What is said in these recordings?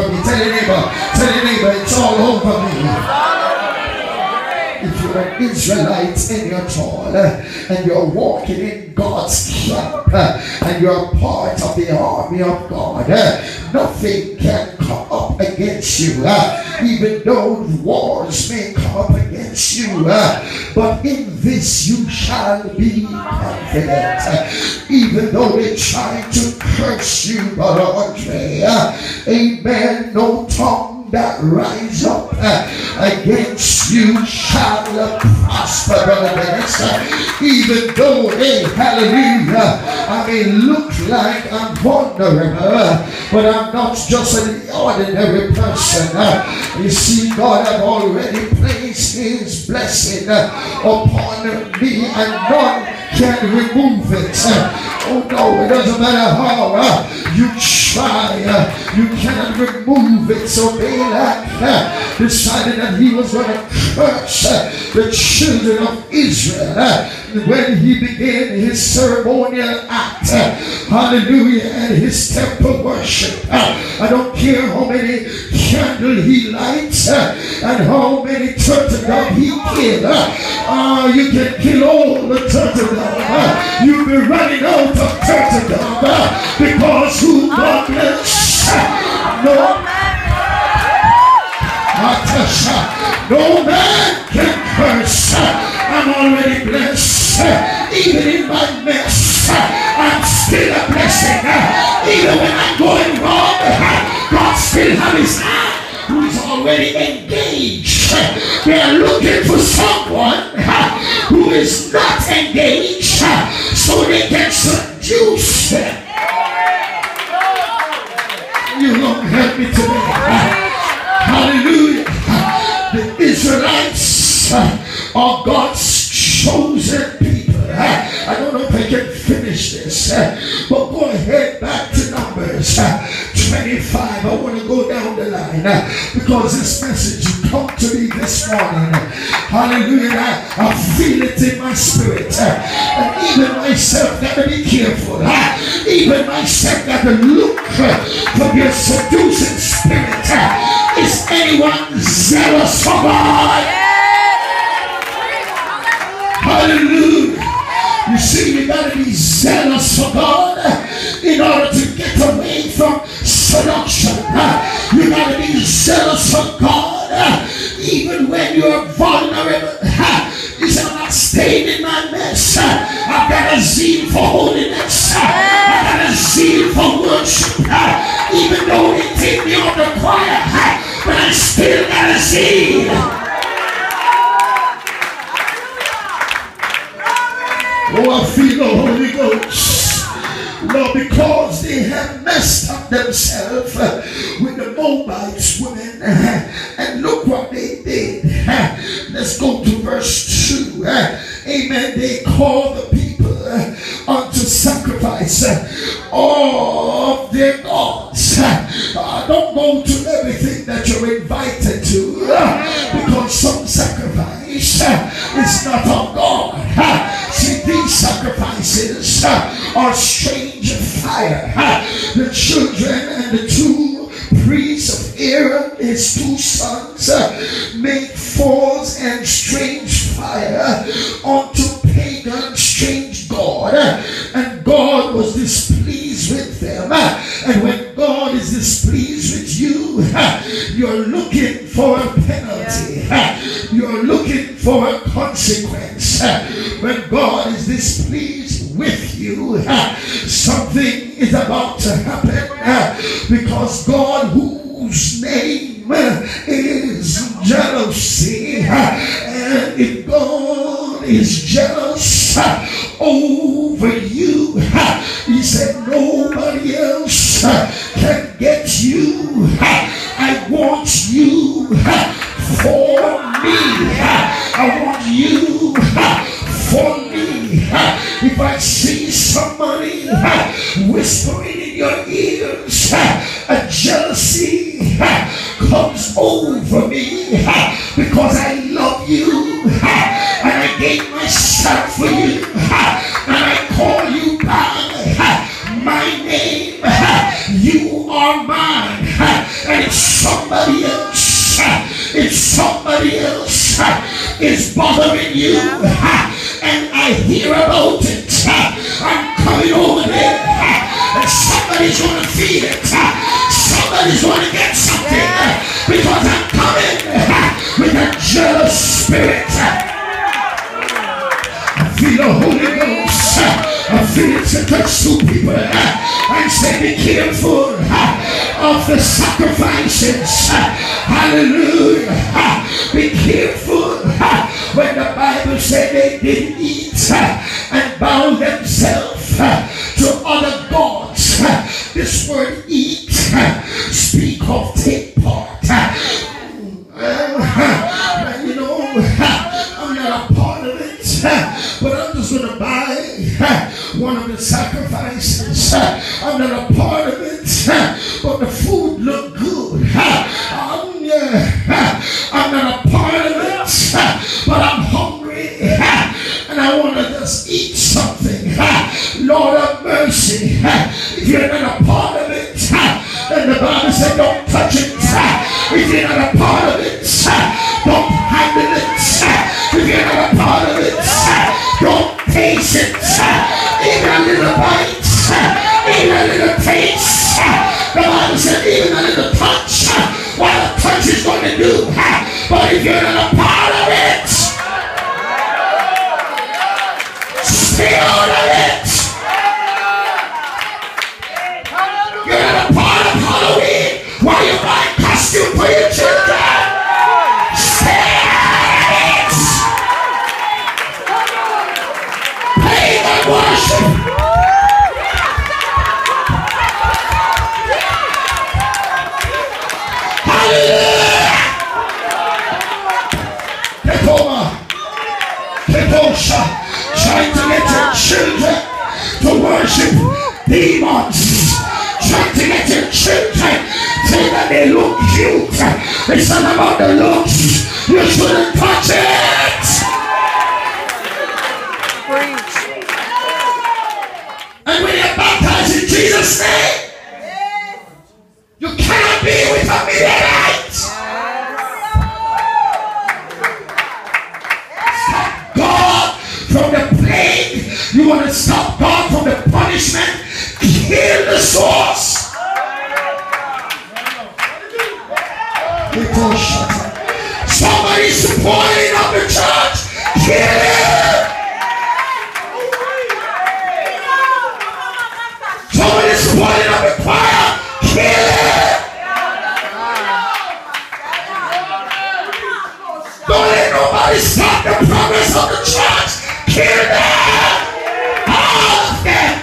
over me. Tell your neighbor, tell your neighbor, it's all over me if you're an Israelite and you're tall and you're walking in God's camp and you're part of the army of God, nothing can come up against you, uh, even though wars may come up against you. Uh, but in this you shall be confident, even though they try to curse you, Brother Andre. Uh, amen. No tongue that rise up uh, against you shall prosper, brother Dennis. Even though they, hallelujah, I may look like I'm vulnerable, but I'm not just an ordinary person. Uh, you see, God have already placed his blessing upon me and none can remove it. Oh no, it doesn't matter how uh, you try, uh, you cannot remove it. So Balak uh, decided that he was going to curse the children of Israel when he began his ceremonial act. Hallelujah. And his temple worship. I don't care how many candles he lights and how many turtle dove he kills. Uh, you can kill all the turtle dove. You'll be running out of turtle dove because who God bless? No no man can curse. I'm already blessed. When I'm going wrong, God still has his hand who is already engaged. They are looking for someone who is not engaged because this message come to me this morning. Hallelujah. I, feel it in my spirit. And even myself got to be careful. Even myself got to look for your seducing spirit. Is anyone zealous for God? Hallelujah. You see, you got to be zealous for God in order to get away from seduction. You got to be zealous for God even when you're vulnerable. He said, I'm not staying in my mess. I've got a zeal for holiness. I've got a zeal for worship. Even though it take me on the choir, but I still got a zeal. Oh, I feel the Holy Ghost. Lord, because they have messed up themselves uh, with the Moabites women. Uh, and look what they did. Uh, let's go to verse 2. Amen. They call the people unto sacrifice of their gods. Uh, don't go to everything that you're invited to because some sacrifice is not of God. See, these sacrifices are strange fire. The children and the two priests of Aaron, his two sons, make false and strange fire unto pagan strange God. And God was displeased with them. And when God is displeased with you, you're looking for a penalty. You're looking for a consequence. When God is displeased with you, something is about to happen because God whose name is jealousy and if God is jealous over you he said nobody else can get you. I want you is bothering you. And I hear about it. I'm coming over there. And somebody's going to feel it. Somebody's going to get something. Because I'm coming with a jealous spirit. I feel the Holy Ghost. I feel it to touch two people and say, be careful of the sacrifices. Hallelujah. Be careful when the Bible said they didn't eat and bow themselves to other gods. This word eat speak of take Lord of mercy, if you're not a part of it, then the Bible said don't touch it. If you're not a part of it, don't handle it. If you're not a part of it, don't taste it even a little bite, even a little taste. The Bible said even a little touch, what a touch is going to do. But if you're not a part of trying to get your children to worship demons, trying to get your children to that they look cute. It's not about the looks. You shouldn't touch it. And when you're baptized in Jesus' name, Somebody supporting of the church. Kill it. Somebody supporting of the choir. Kill it. Don't let nobody stop the progress of the church. Of them.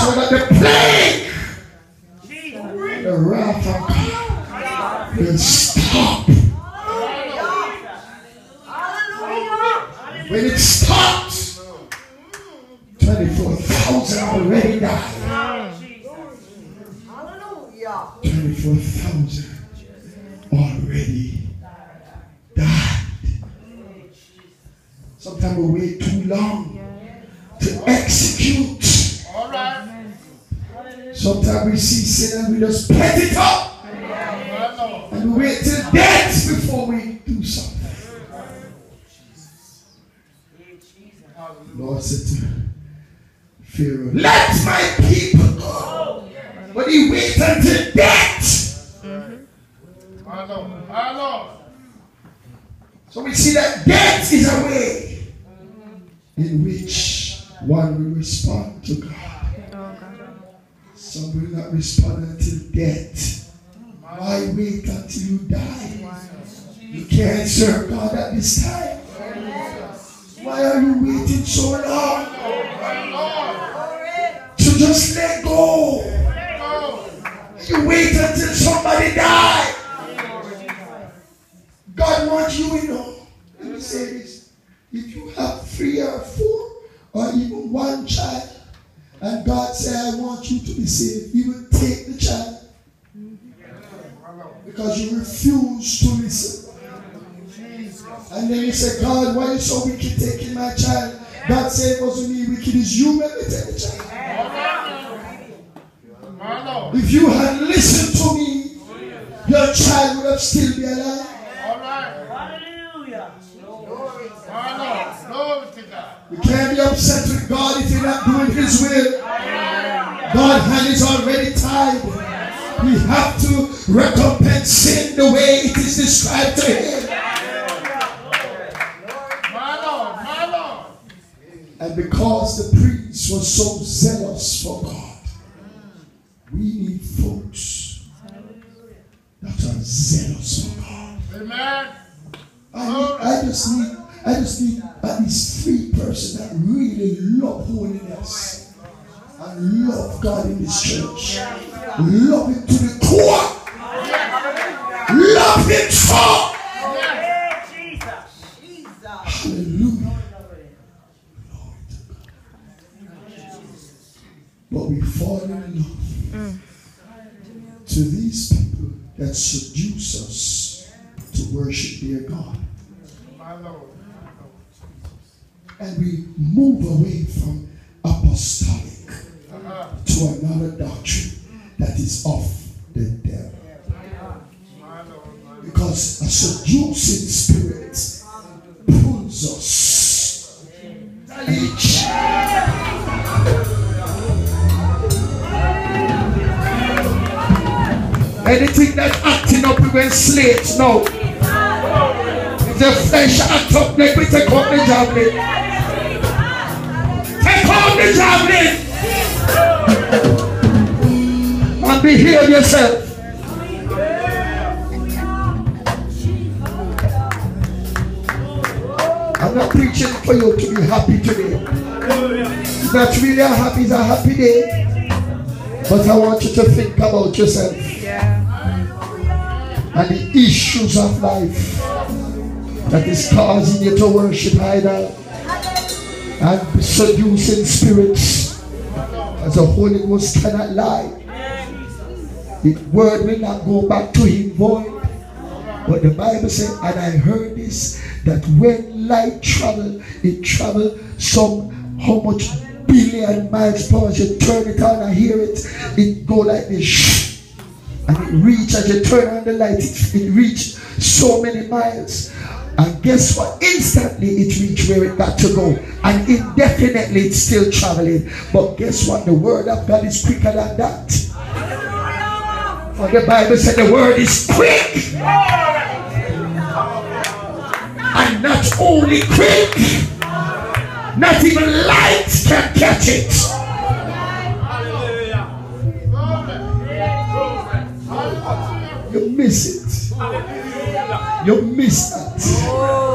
So that the plague, the wrath of God will stop. When it stops, 24,000 already died. 24,000 already died. Sometimes we wait too long to execute. Sometimes we see sin and we just pet it up. We wait till death before we do something. Lord said to Pharaoh, let my people go. But he waited until death. So we see that death is a way in which one will respond to God. Some will not respond until death. Why wait until you die? You can't serve God at this time. Why are you waiting so long? To just let go. You wait until somebody dies. God wants you, you know. Let me say this. If you have three or four or even one child, and God say, I want you to be saved, He will take the child. Because you refuse to listen. And then you say, God, why are you so wicked taking my child? God said it wasn't me wicked, it's you. Let me take the child. If you had listened to me, your child would have still be alive. You can't be upset with God if you're not doing His will. God's hand is already tied. We have to recompense sin the way it is described to Him. And because the priest was so zealous for God, we need folks that are zealous for God. Amen. I, I just need I just need at least three persons that really love holiness and love God in this church. Love Him to the core. Love Him for. Hallelujah. But we fall in love to these people that seduce us to worship their God. And we move away from apostolic to another doctrine that is of the devil. Because a seducing spirit pulls us. Anything that's acting up against slaves, no. If the flesh act up, let me take up the javelin. Take off the javelin. And behave yourself. I'm not preaching for you to be happy today. Not really a happy, it's a happy day. But I want you to think about yourself and the issues of life that is causing you to worship idol and seducing spirits as the Holy Ghost cannot lie. The word will not go back to him void. But the Bible said, and I heard this, that when light travel, it travel some how much billion miles per hour. You turn it on and hear it, it go like this and it reached, as you turn on the light, it, it reached so many miles. And guess what? Instantly it reached where it got to go. And indefinitely it's still traveling. But guess what? The word of God is quicker than that. The Bible said the word is quick. And not only quick, not even light can catch it. You miss it. You miss that.